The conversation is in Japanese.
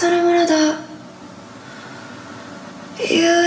空村だ。夕